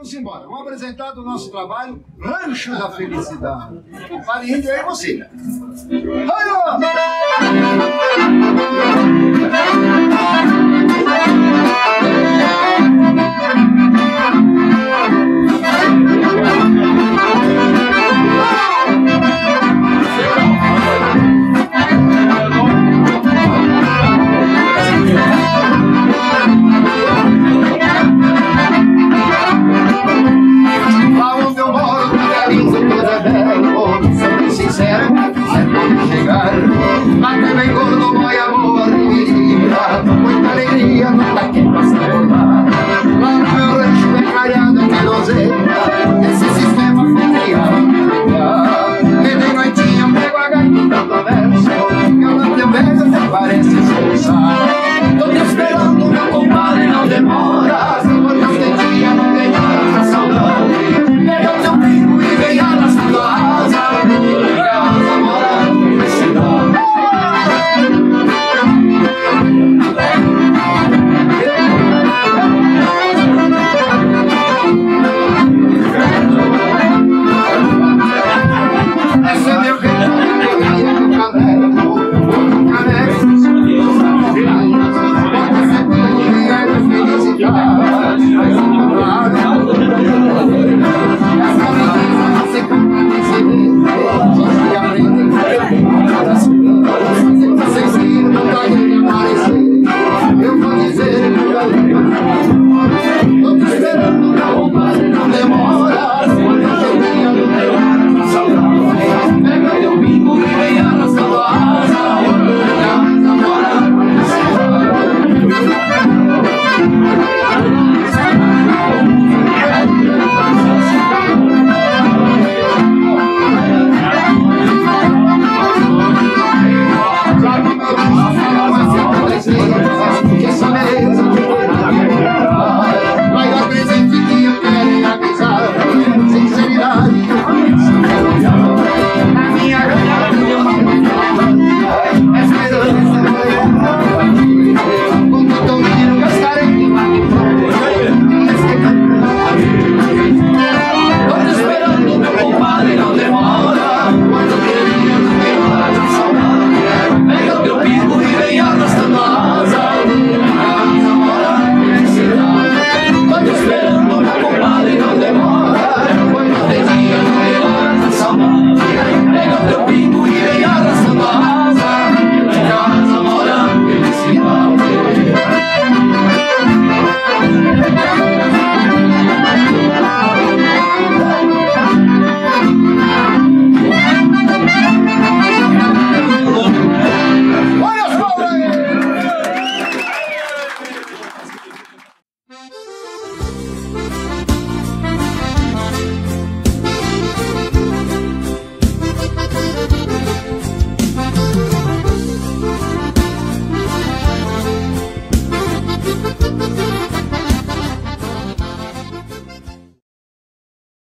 vamos embora. Vamos apresentar o nosso trabalho Rancho da Felicidade. Para índio é você. Olha! recuerdo voy a morir, cuánta alegría, cuánta que pasa. Thank you.